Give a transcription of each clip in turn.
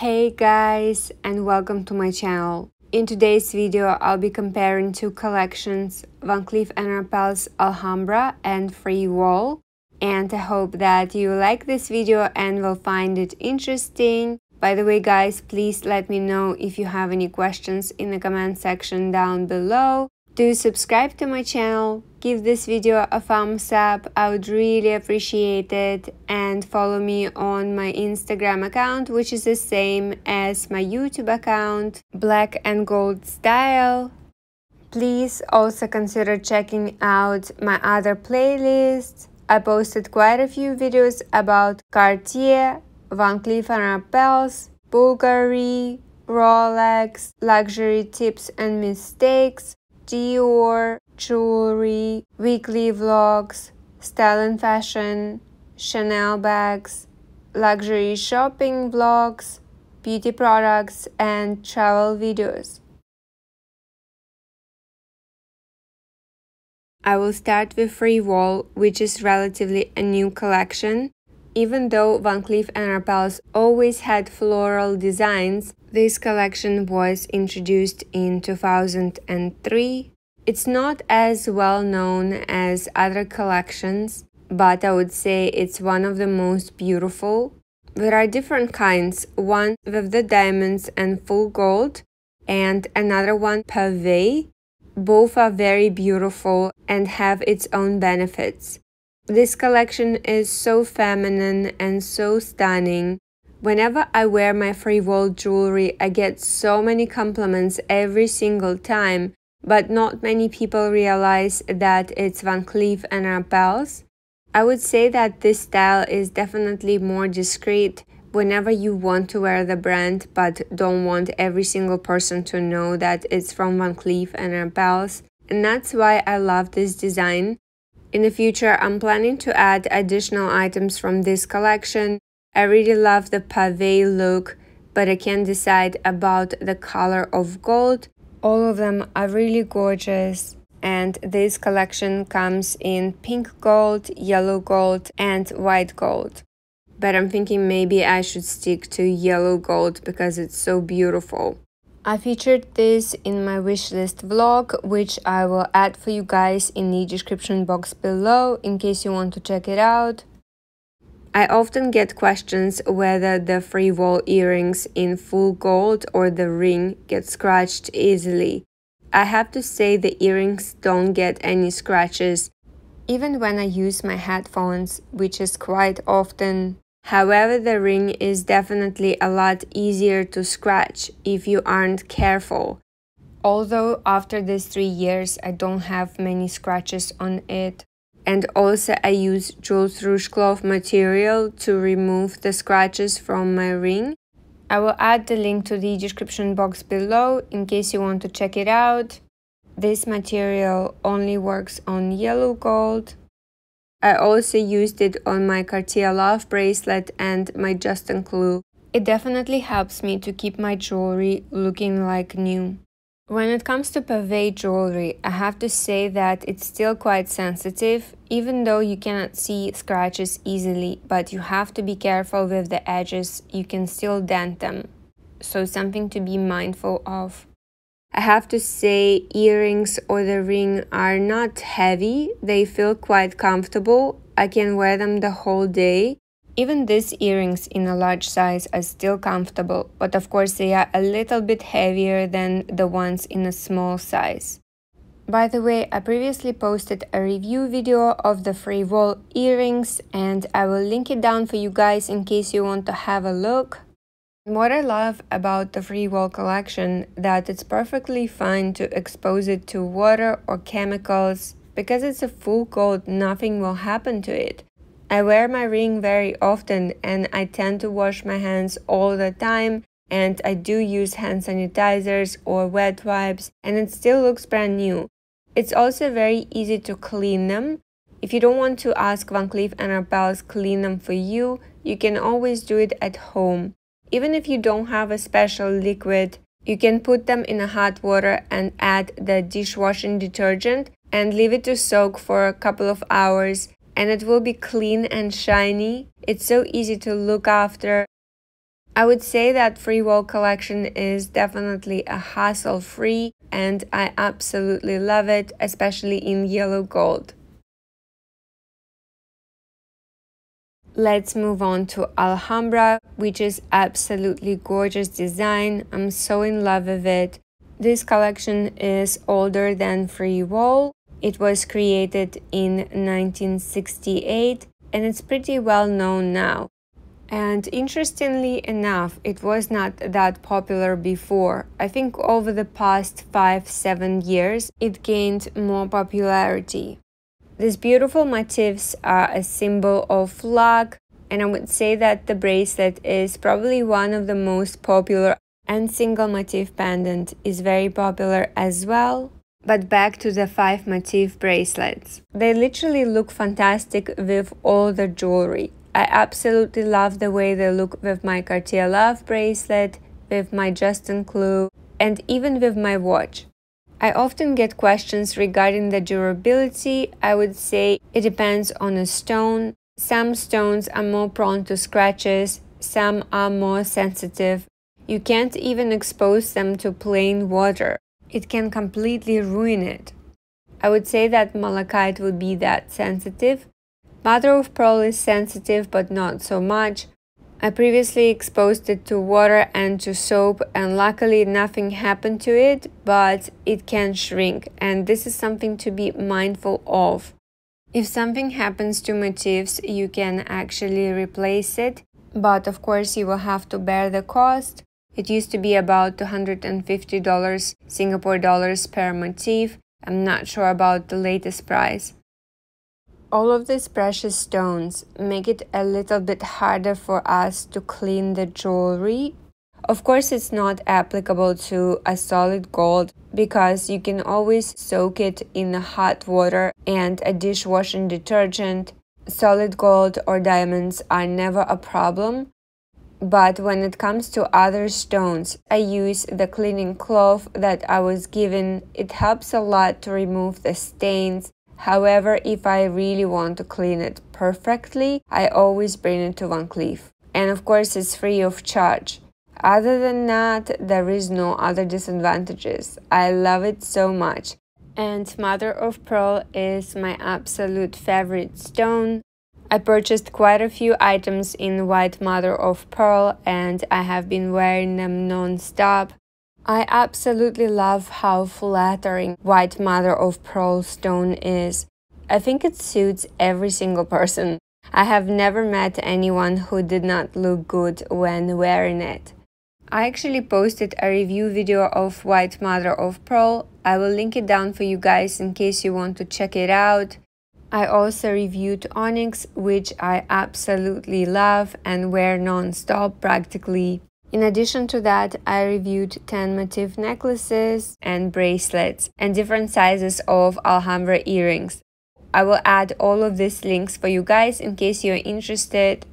Hey guys and welcome to my channel. In today's video I'll be comparing two collections Van Cleef & Arpels Alhambra and Frivole and I hope that you like this video and will find it interesting. By the way guys please let me know if you have any questions in the comment section down below do subscribe to my channel, give this video a thumbs up, I would really appreciate it and follow me on my Instagram account which is the same as my YouTube account, Black and Gold Style. Please also consider checking out my other playlists. I posted quite a few videos about Cartier, Van Cleef & Arpels, Bulgari, Rolex, luxury tips and mistakes, Dior, jewelry, weekly vlogs, style and fashion, Chanel bags, luxury shopping vlogs, beauty products, and travel videos. I will start with Frivole, which is relatively a new collection. Even though Van Cleef & Arpels always had floral designs, this collection was introduced in 2003. It's not as well known as other collections, but I would say it's one of the most beautiful. There are different kinds, one with the diamonds and full gold, and another one pavé. Both are very beautiful and have its own benefits. This collection is so feminine and so stunning Whenever I wear my Frivole jewelry, I get so many compliments every single time, but not many people realize that it's Van Cleef & Arpels. I would say that this style is definitely more discreet whenever you want to wear the brand but don't want every single person to know that it's from Van Cleef & Arpels. And that's why I love this design. In the future, I'm planning to add additional items from this collection I really love the pavé look, but I can't decide about the color of gold. All of them are really gorgeous and this collection comes in pink gold, yellow gold and white gold. But I'm thinking maybe I should stick to yellow gold because it's so beautiful. I featured this in my wishlist vlog, which I will add for you guys in the description box below in case you want to check it out. I often get questions whether the Frivole earrings in full gold or the ring get scratched easily. I have to say the earrings don't get any scratches, even when I use my headphones, which is quite often. However, the ring is definitely a lot easier to scratch if you aren't careful. Although after these three years I don't have many scratches on it, and also I use Jules Rouge cloth material to remove the scratches from my ring. I will add the link to the description box below in case you want to check it out. This material only works on yellow gold. I also used it on my Cartier Love bracelet and my Juste un Clou. It definitely helps me to keep my jewelry looking like new. When it comes to pavé jewelry, I have to say that it's still quite sensitive, even though you cannot see scratches easily, but you have to be careful with the edges, you can still dent them. So something to be mindful of. I have to say earrings or the ring are not heavy, they feel quite comfortable. I can wear them the whole day even these earrings in a large size are still comfortable, but of course they are a little bit heavier than the ones in a small size. By the way, I previously posted a review video of the Frivole earrings and I will link it down for you guys in case you want to have a look. What I love about the Frivole collection that it's perfectly fine to expose it to water or chemicals because it's a full gold nothing will happen to it. I wear my ring very often and I tend to wash my hands all the time and I do use hand sanitizers or wet wipes and it still looks brand new. It's also very easy to clean them. If you don't want to ask Van Cleef & Arpels clean them for you, you can always do it at home. Even if you don't have a special liquid, you can put them in a hot water and add the dishwashing detergent and leave it to soak for a couple of hours and it will be clean and shiny. It's so easy to look after. I would say that Frivole collection is definitely a hassle free and I absolutely love it, especially in yellow gold. Let's move on to Alhambra, which is absolutely gorgeous design. I'm so in love with it. This collection is older than Frivole. It was created in 1968 and it's pretty well known now. And interestingly enough, it was not that popular before. I think over the past 5 7 years, it gained more popularity. These beautiful motifs are a symbol of luck, and I would say that the bracelet is probably one of the most popular and single motif pendant is very popular as well. But back to the five motif bracelets. They literally look fantastic with all the jewelry. I absolutely love the way they look with my Cartier Love bracelet, with my Juste un Clou, and even with my watch. I often get questions regarding the durability. I would say it depends on a stone. Some stones are more prone to scratches, some are more sensitive. You can't even expose them to plain water. It can completely ruin it. I would say that malachite would be that sensitive. Mother of pearl is sensitive but not so much. I previously exposed it to water and to soap and luckily nothing happened to it, but it can shrink and this is something to be mindful of. If something happens to motifs, you can actually replace it, but of course you will have to bear the cost. It used to be about $250 Singapore dollars per motif. I'm not sure about the latest price. All of these precious stones make it a little bit harder for us to clean the jewelry. Of course, it's not applicable to a solid gold because you can always soak it in hot water and a dishwashing detergent. Solid gold or diamonds are never a problem. But when it comes to other stones, I use the cleaning cloth that I was given. It helps a lot to remove the stains However, if I really want to clean it perfectly, I always bring it to Van Cleef. And of course, it's free of charge. Other than that, there is no other disadvantages. I love it so much. And Mother of Pearl is my absolute favorite stone. I purchased quite a few items in white mother of pearl and I have been wearing them non-stop. I absolutely love how flattering white mother of pearl stone is. I think it suits every single person. I have never met anyone who did not look good when wearing it. I actually posted a review video of White Mother of Pearl. I will link it down for you guys in case you want to check it out. I also reviewed Onyx, which I absolutely love and wear non-stop practically. In addition to that, I reviewed 10 motif necklaces and bracelets and different sizes of Alhambra earrings. I will add all of these links for you guys in case you're interested.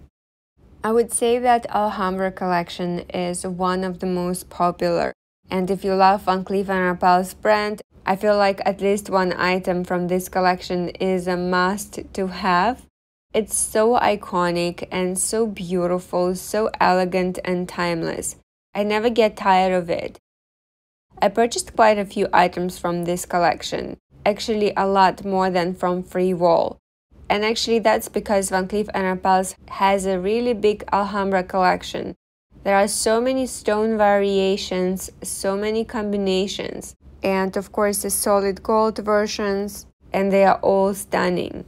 I would say that Alhambra collection is one of the most popular. And if you love Van Cleef & Arpels brand, I feel like at least one item from this collection is a must to have. It's so iconic and so beautiful, so elegant and timeless. I never get tired of it. I purchased quite a few items from this collection, actually a lot more than from Frivole. And actually that's because Van Cleef & Arpels has a really big Alhambra collection. There are so many stone variations, so many combinations, and of course the solid gold versions, and they are all stunning.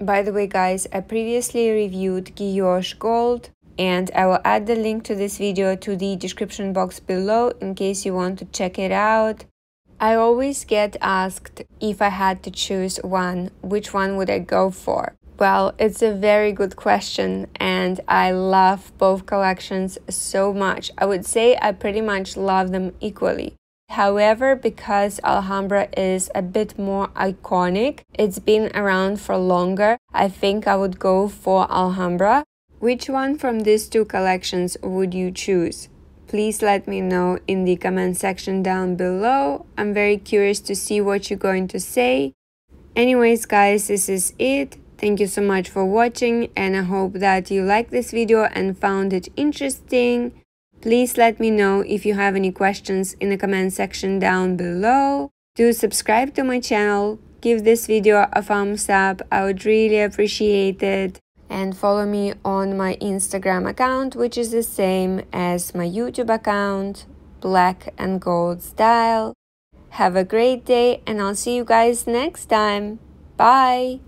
By the way, guys, I previously reviewed Guilloche Gold and I will add the link to this video to the description box below in case you want to check it out. I always get asked if I had to choose one, which one would I go for? Well, it's a very good question, and I love both collections so much. I would say I pretty much love them equally. However, because Alhambra is a bit more iconic, it's been around for longer, I think I would go for Alhambra. Which one from these two collections would you choose? Please let me know in the comment section down below. I'm very curious to see what you're going to say. Anyways, guys, this is it. Thank you so much for watching and I hope that you liked this video and found it interesting. Please let me know if you have any questions in the comment section down below. Do subscribe to my channel, give this video a thumbs up, I would really appreciate it. And follow me on my Instagram account, which is the same as my YouTube account, Black and Gold Style. Have a great day, and I'll see you guys next time. Bye!